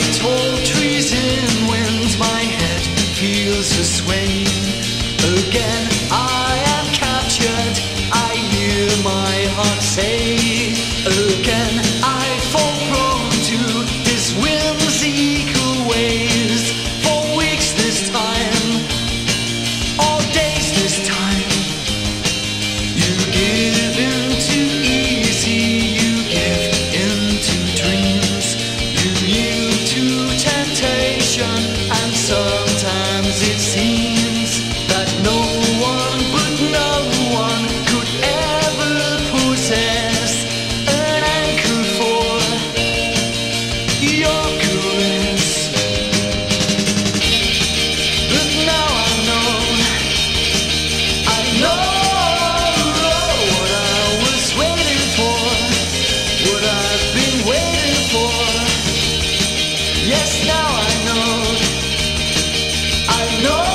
tall trees in winds, my head feels a sway. Yes, now I know. I know.